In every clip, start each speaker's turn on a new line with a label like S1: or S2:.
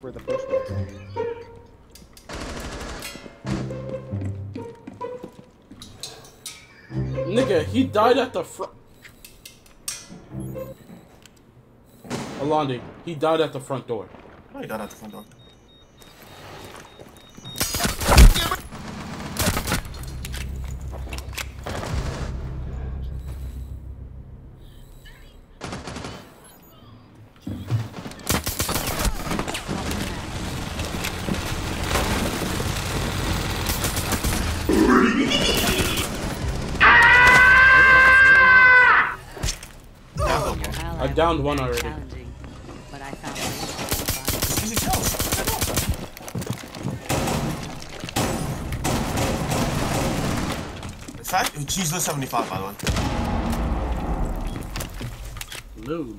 S1: for the first one.
S2: Nigga, he died at the front. Alandi, he died at the front door.
S3: Oh, he died at the front door.
S2: I downed one already.
S4: Challenging, but I found
S3: Easy kills. In fact, she's the 75 by the way.
S2: No.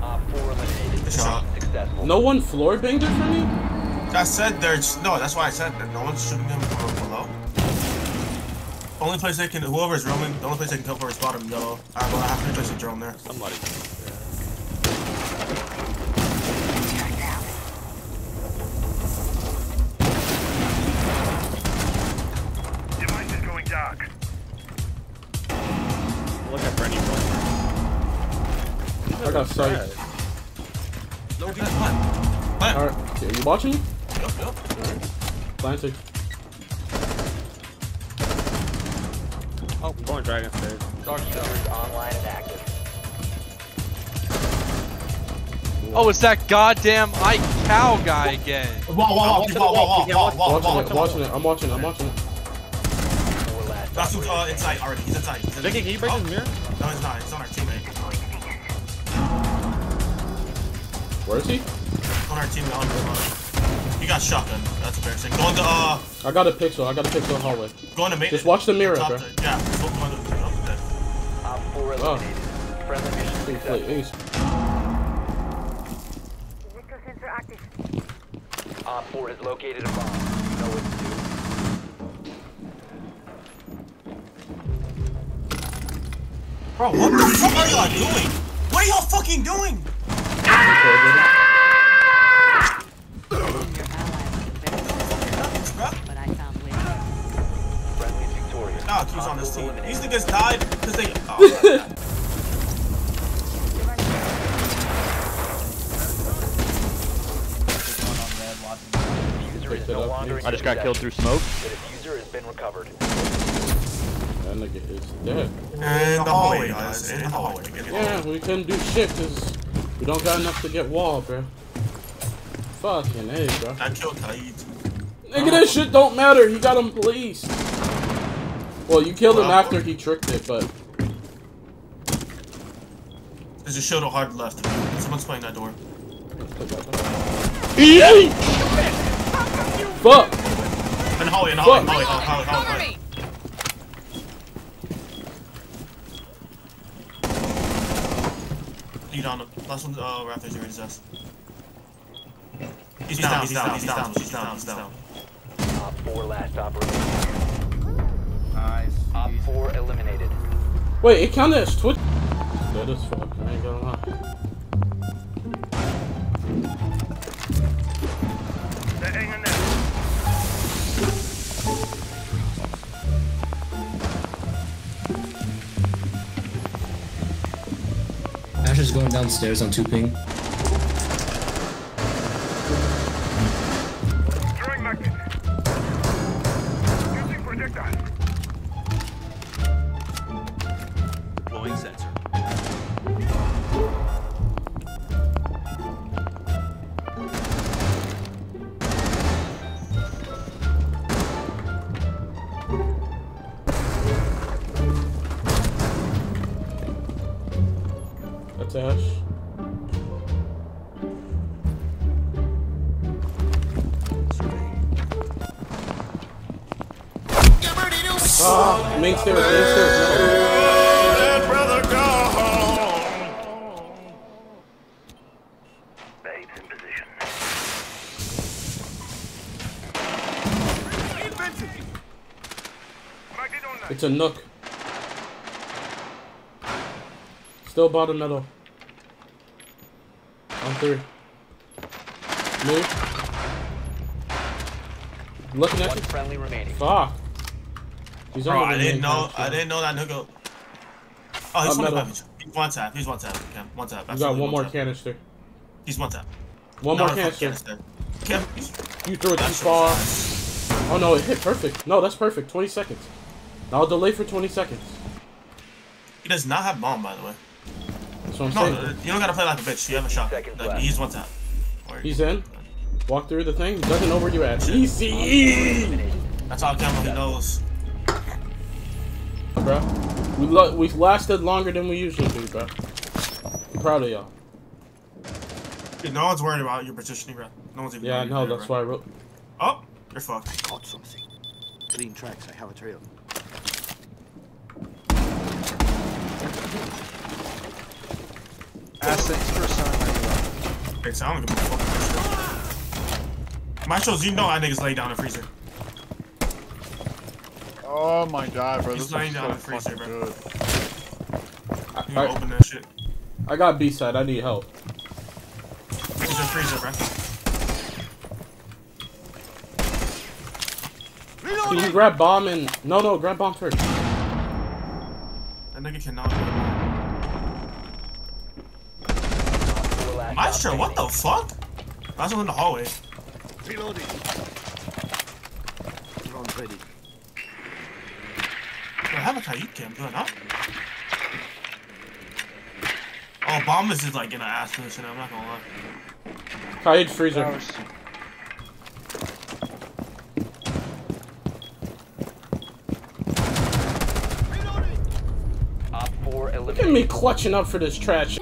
S5: Op uh, 4 eliminated. Successful.
S2: No one floor banged it for me?
S3: I said there's no. That's why I said that no one's shooting him from below. Only place they can, whoever is roaming, the only place they can kill for is bottom yellow. Alright, well, I have to place a drone there.
S6: Somebody.
S7: Device is going dark.
S6: Look at Brenny.
S2: I got sight.
S3: No, be plant. Plant.
S2: Alright, are you watching?
S3: Yup, yup.
S2: Planted.
S6: Oh, going dragon stairs.
S5: Dark servers online and active.
S8: Oh, it's that goddamn Ike Cow guy again.
S3: Wall, wall, wall, wall, wall, wall, wall, wall,
S2: Watching it, watching it, I'm watching it, I'm watching it.
S5: Four
S3: That's who's uh, inside already. He's inside. He's
S6: Vicky, can you break
S3: oh,
S6: his mirror?
S3: No, he's not. He's on our teammate.
S2: Where is he?
S3: On our team. On, uh, he got shotgun. That's embarrassing. Going to uh,
S2: I got a pixel, I got a pixel hallway.
S3: going to main.
S2: Just watch the mirror,
S3: top
S2: bro.
S3: to- Yeah. so going to- oh, dead.
S5: Op 4 eliminated. Friendly mission
S2: Please play
S5: successful.
S2: ace.
S4: Vector.
S5: Op 4 has located a bomb. You know what to do.
S3: Bro, what the fuck are y'all doing? What are y'all fucking doing?
S4: Your ally was very
S3: Nothing, bro.
S4: but I found ways.
S5: Friendly is victorious.
S3: Nah, Q's
S5: Op
S3: on this
S5: four
S3: team.
S5: eliminated.
S3: These niggas died because they. Oh,
S5: Diffuser is no
S2: up.
S5: longer in
S6: I just got killed through
S5: possession.
S6: smoke.
S5: The diffuser has been recovered.
S2: That nigga is dead.
S3: in the hallway, guys. In the hallway.
S2: Yeah, we couldn't do shit because we don't got enough to get wall, bro. Fucking A, bro.
S3: I killed Kaid.
S2: Nigga, that shit don't matter. He got him policed. Well, you killed him after he tricked it, but
S3: There's a shield a hard left. Someone's playing that door.
S2: fuck.
S3: In the hallway, in the hallway,
S2: Fuck.
S3: hallway, hallway, hallway, hallway. Lead on him. Last one, uh, Raptors already says. He's down, he's down, he's down, he's down, he's down.
S5: Op 4 last operator. Nice. Op 4 eliminated.
S2: Wait, it counted as Twitch. Dead as fuck. I ain't gonna lie.
S7: They're hanging there.
S9: Ash is going downstairs on two ping.
S8: Blowing sensor.
S2: That's Ash. Ah, main stairs, main stairs. No.
S7: Babes in position. Magnet online.
S2: It's a nook. Still bottom middle. On three. Move. Looking at
S5: One
S2: you.
S5: friendly remaining.
S2: Fuck. He's
S3: Bro,
S2: under
S3: I didn't know.
S2: house,
S3: I didn't know that nigga. Oh, he's
S2: I'm
S3: one
S2: not
S3: tap. He's one tap. He's one tap. Cam, one tap.
S2: You got
S3: Absolutely
S2: one more
S3: tap.
S2: canister.
S3: He's one tap.
S2: One
S3: No,
S2: more
S3: fuck
S2: canister.
S3: Cam,
S2: You threw it too far. Oh no, it hit perfect. No, that's perfect. 20 seconds. I'll delay for 20 seconds.
S3: He does not have bomb, by the way.
S2: That's what I'm
S3: No,
S2: saying.
S3: Uh, you don't gotta play like a bitch. You have a shot. Like, he's one tap.
S2: He's in. Walk through the thing. Doesn't know where you at. ECE!
S3: That's all Cam he knows.
S2: Bro. We, lo- we lasted longer than we usually do, bro. I'm proud of y'all.
S3: Dude, no one's worried about your positioning, bro. No one's even.
S2: Yeah, I
S3: worried
S2: know. That's
S3: bro.
S2: why I wrote.
S3: Oh, you're fucked.
S7: Caught something. Clean tracks. I have a trail.
S8: Ask thanks for assigning my
S3: Okay, so I don't give a fuck about shit. My shows, you know I niggas lay down in freezer.
S1: Oh my god, bro.
S3: He's
S1: This
S3: laying
S1: is
S3: down
S1: so
S3: in freezer, bro.
S1: good.
S3: You
S2: I,
S3: gonna open that shit.
S2: I got B side. I need help.
S3: He's in freezer, bro.
S2: Can you grab bomb and. No, no, grab bomb first.
S3: That nigga cannot.
S5: Four last
S3: Maestro, what the fuck? That's in the hallway.
S7: Reloading. Drone's ready.
S3: I have a Kaid cam good, huh? Oh, bomb is just like in an ass position. I'm not gonna lie.
S2: Kaid freezer.
S5: you're eliminated.
S2: Look at me clutching up for this trash.